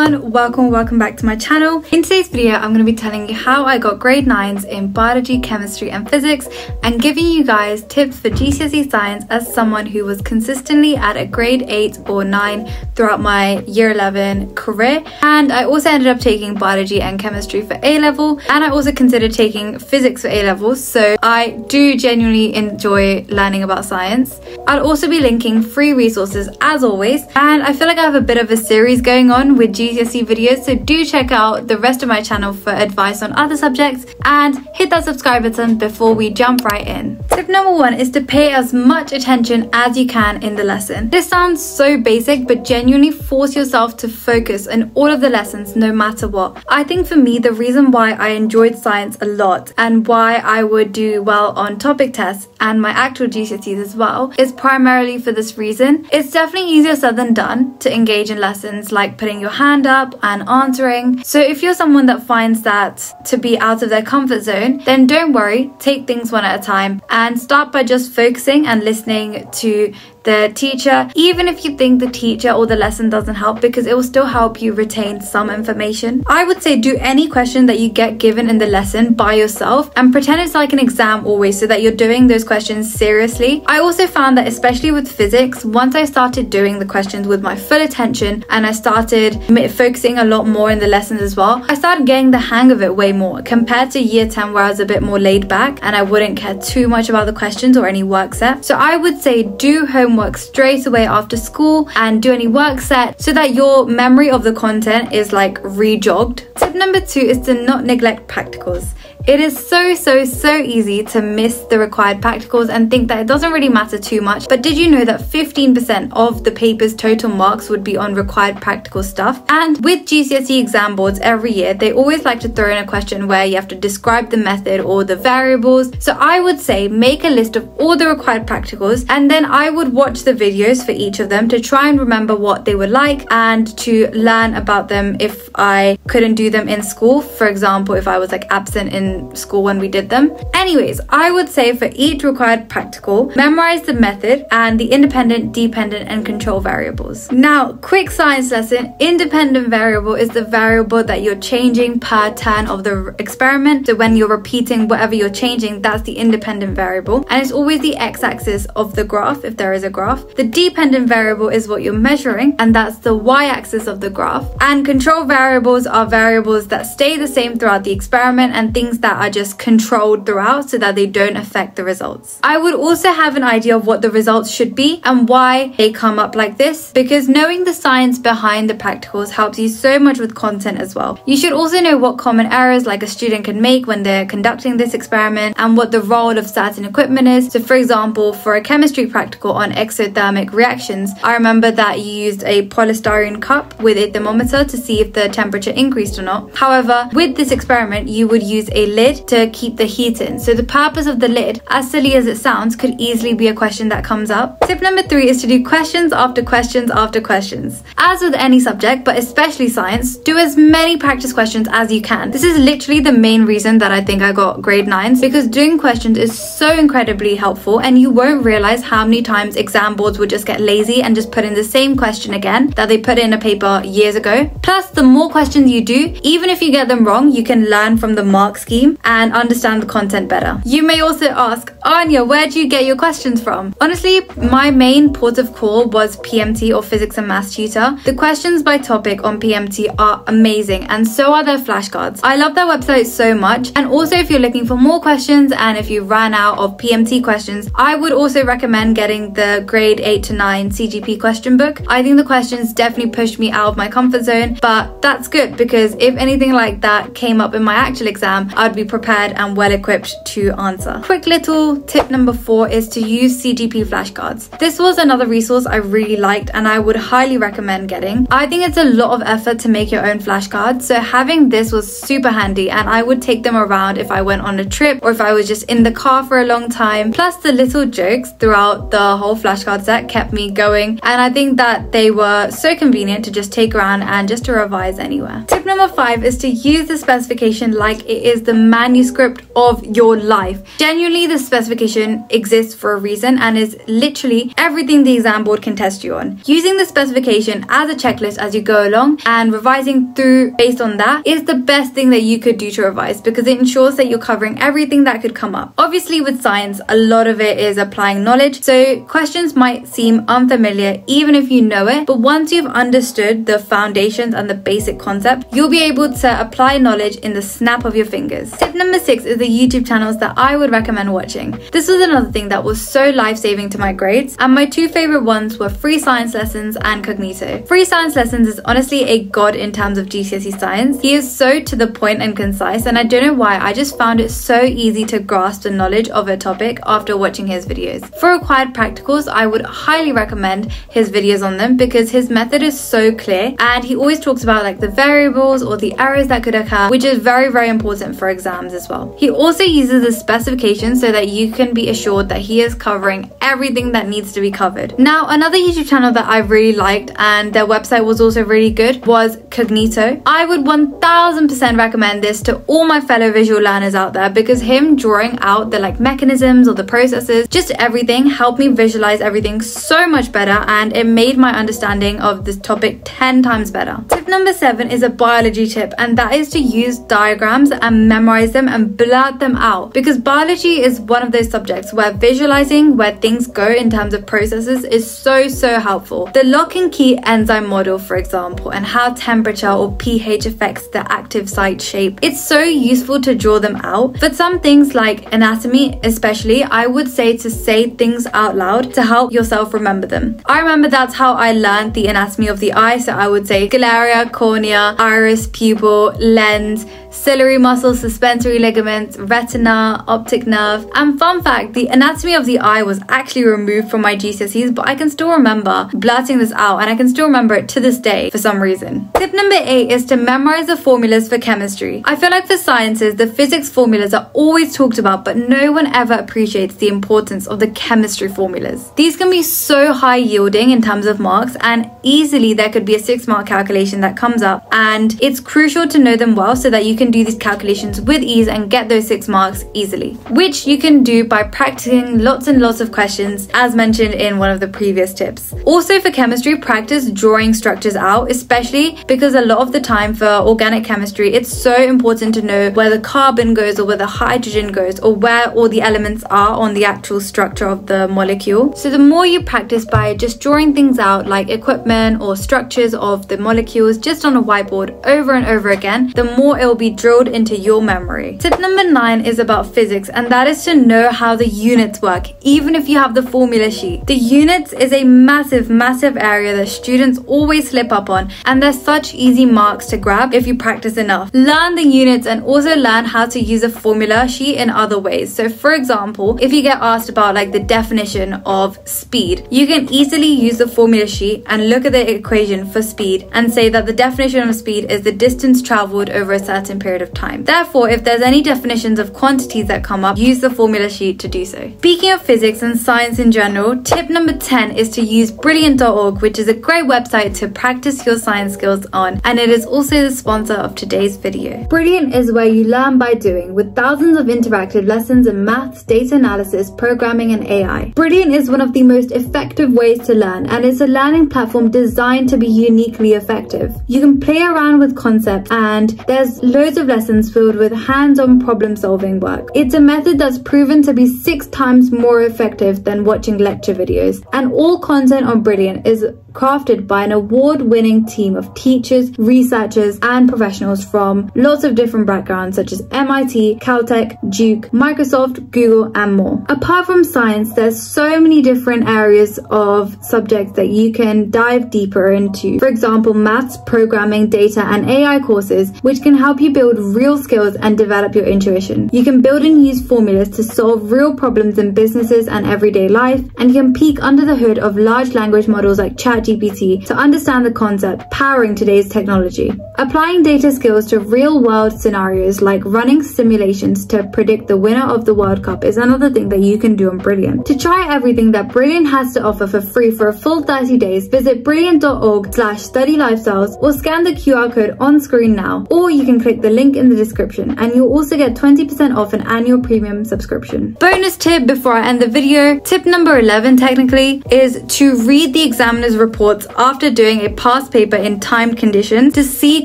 everyone, welcome welcome back to my channel. In today's video, I'm going to be telling you how I got grade 9s in biology, chemistry and physics and giving you guys tips for GCSE science as someone who was consistently at a grade 8 or 9 throughout my year 11 career. And I also ended up taking biology and chemistry for A level and I also considered taking physics for A level. So I do genuinely enjoy learning about science. I'll also be linking free resources as always and I feel like I have a bit of a series going on with GCSE videos, so do check out the rest of my channel for advice on other subjects and hit that subscribe button before we jump right in. Tip number one is to pay as much attention as you can in the lesson. This sounds so basic, but genuinely force yourself to focus on all of the lessons no matter what. I think for me, the reason why I enjoyed science a lot and why I would do well on topic tests and my actual GCSEs as well is primarily for this reason. It's definitely easier said than done to engage in lessons like putting your hand up and answering. So if you're someone that finds that to be out of their comfort zone, then don't worry, take things one at a time and start by just focusing and listening to the teacher, even if you think the teacher or the lesson doesn't help, because it will still help you retain some information. I would say do any question that you get given in the lesson by yourself and pretend it's like an exam always so that you're doing those questions seriously. I also found that, especially with physics, once I started doing the questions with my full attention and I started focusing a lot more in the lessons as well, I started getting the hang of it way more compared to year 10 where I was a bit more laid back and I wouldn't care too much about the questions or any work set. So I would say do homework homework straight away after school and do any work set so that your memory of the content is like rejogged. Tip number two is to not neglect practicals. It is so, so, so easy to miss the required practicals and think that it doesn't really matter too much. But did you know that 15% of the paper's total marks would be on required practical stuff? And with GCSE exam boards every year, they always like to throw in a question where you have to describe the method or the variables. So I would say make a list of all the required practicals and then I would watch the videos for each of them to try and remember what they were like and to learn about them if I couldn't do them in school. For example, if I was like absent in school when we did them. Anyways, I would say for each required practical, memorize the method and the independent, dependent, and control variables. Now, quick science lesson, independent variable is the variable that you're changing per turn of the experiment. So when you're repeating whatever you're changing, that's the independent variable. And it's always the x-axis of the graph, if there is a graph. The dependent variable is what you're measuring, and that's the y-axis of the graph. And control variables are variables that stay the same throughout the experiment and things that are just controlled throughout so that they don't affect the results. I would also have an idea of what the results should be and why they come up like this because knowing the science behind the practicals helps you so much with content as well. You should also know what common errors like a student can make when they're conducting this experiment and what the role of certain equipment is. So for example, for a chemistry practical on exothermic reactions, I remember that you used a polystyrene cup with a thermometer to see if the temperature increased or not. However, with this experiment, you would use a lid to keep the heat in. So the purpose of the lid, as silly as it sounds, could easily be a question that comes up. Tip number three is to do questions after questions after questions. As with any subject, but especially science, do as many practice questions as you can. This is literally the main reason that I think I got grade nines because doing questions is so incredibly helpful and you won't realize how many times exam boards would just get lazy and just put in the same question again that they put in a paper years ago. Plus, the more questions you do, even if you get them wrong, you can learn from the mark scheme scheme and understand the content better. You may also ask, Anya, where do you get your questions from? Honestly, my main port of call was PMT or Physics and Maths Tutor. The questions by topic on PMT are amazing and so are their flashcards. I love their website so much and also if you're looking for more questions and if you ran out of PMT questions, I would also recommend getting the grade 8 to 9 CGP question book. I think the questions definitely pushed me out of my comfort zone, but that's good because if anything like that came up in my actual exam, I'd be prepared and well equipped to answer. Quick little tip number four is to use CGP flashcards. This was another resource I really liked and I would highly recommend getting. I think it's a lot of effort to make your own flashcards, so having this was super handy and I would take them around if I went on a trip or if I was just in the car for a long time. Plus the little jokes throughout the whole flashcard set kept me going and I think that they were so convenient to just take around and just to revise anywhere. Tip number five is to use the specification like it is the manuscript of your life. Genuinely, the specification exists for a reason and is literally everything the exam board can test you on. Using the specification as a checklist as you go along and revising through based on that is the best thing that you could do to revise because it ensures that you're covering everything that could come up. Obviously, with science, a lot of it is applying knowledge, so questions might seem unfamiliar even if you know it, but once you've understood the foundations and the basic concept, you'll be able to apply knowledge in the snap of your fingers. Tip number six is the YouTube channels that I would recommend watching. This was another thing that was so life-saving to my grades, and my two favorite ones were Free Science Lessons and Cognito. Free Science Lessons is honestly a god in terms of GCSE science. He is so to the point and concise, and I don't know why, I just found it so easy to grasp the knowledge of a topic after watching his videos. For required practicals, I would highly recommend his videos on them because his method is so clear and he always talks about like the variables or the errors that could occur, which is very, very important for exams as well. He also uses the specifications so that you can be assured that he is covering everything that needs to be covered. Now, another YouTube channel that I really liked and their website was also really good was Cognito. I would 1000% recommend this to all my fellow visual learners out there because him drawing out the like mechanisms or the processes, just everything helped me visualize everything so much better and it made my understanding of this topic 10 times better. Tip number seven is a biology tip and that is to use diagrams and memorize them and blurt them out because biology is one of those subjects where visualizing where things go in terms of processes is so so helpful. The lock and key enzyme model for example and how temperature or pH affects the active site shape. It's so useful to draw them out but some things like anatomy especially I would say to say things out loud to help yourself remember them. I remember that's how I learned the anatomy of the eye so I would say sclera, cornea, iris, pupil, lens, ciliary muscle, suspensory ligaments, retina, optic nerve. And fun fact, the anatomy of the eye was actually removed from my GCSEs, but I can still remember blurting this out and I can still remember it to this day for some reason. Tip number eight is to memorize the formulas for chemistry. I feel like for sciences, the physics formulas are always talked about, but no one ever appreciates the importance of the chemistry formulas. These can be so high yielding in terms of marks and easily there could be a six mark calculation that comes up and it's crucial to know them well so that you can do these calculations with ease and get those six marks easily, which you can do by practicing lots and lots of questions as mentioned in one of the previous tips. Also for chemistry, practice drawing structures out, especially because a lot of the time for organic chemistry, it's so important to know where the carbon goes or where the hydrogen goes or where all the elements are on the actual structure of the molecule. So the more you practice by just drawing things out like equipment or structures of the molecules just on a whiteboard over and over again, the more it will be drilled into your memory. Tip number nine is about physics and that is to know how the units work, even if you have the formula sheet. The units is a massive, massive area that students always slip up on and they're such easy marks to grab if you practice enough. Learn the units and also learn how to use a formula sheet in other ways. So for example, if you get asked about like the definition of speed, you can easily use the formula sheet and look at the equation for speed and say that the definition of speed is the distance traveled over a certain period of time. Therefore, if there's any definitions of quantities that come up, use the formula sheet to do so. Speaking of physics and science in general, tip number 10 is to use brilliant.org, which is a great website to practice your science skills on, and it is also the sponsor of today's video. Brilliant is where you learn by doing, with thousands of interactive lessons in maths, data analysis, programming, and AI. Brilliant is one of the most effective ways to learn, and it's a learning platform designed to be uniquely effective. You can play around with concepts, and there's loads of lessons filled with hands-on problem solving work. It's a method that's proven to be six times more effective than watching lecture videos, and all content on Brilliant is crafted by an award-winning team of teachers, researchers, and professionals from lots of different backgrounds such as MIT, Caltech, Duke, Microsoft, Google, and more. Apart from science, there's so many different areas of subjects that you can dive deeper into. For example, maths, programming, data, and AI courses, which can help you build real skills and develop your intuition. You can build and use formulas to solve real problems in businesses and everyday life, and you can peek under the hood of large language models like ChatGPT to understand the concept powering today's technology. Applying data skills to real world scenarios like running simulations to predict the winner of the World Cup is another thing that you can do on Brilliant. To try everything that Brilliant has to offer for free for a full 30 days, visit brilliant.org slash study lifestyles or scan the QR code on screen now, or you can click the link in the description and you'll also get 20% off an annual premium subscription. Bonus tip before I end the video, tip number 11 technically, is to read the examiner's reports after doing a past paper in timed conditions to see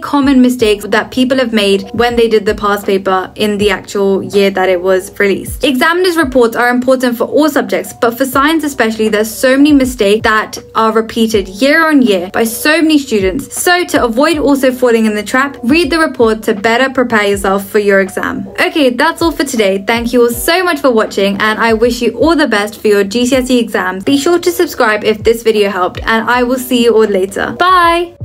common mistakes that people have made when they did the past paper in the actual year that it was released. Examiner's reports are important for all subjects, but for science especially, there's so many mistakes that are repeated year on year by so many students. So to avoid also falling in the trap, read the report to better prepare yourself for your exam. Okay, that's all for today. Thank you all so much for watching and I wish you all the best for your GCSE exams. Be sure to subscribe if this video helped and I will see you all later. Bye!